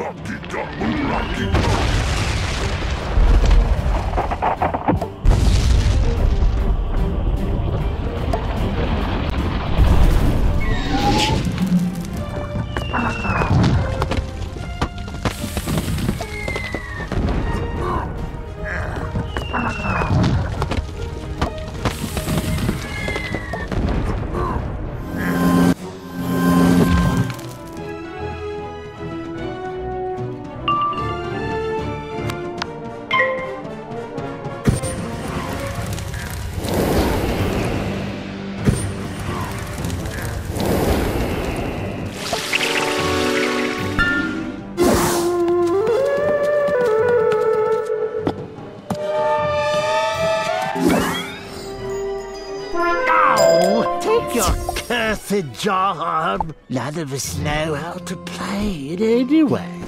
Rakita, Rakita. Your cursed job. None of us know how to play it anyway.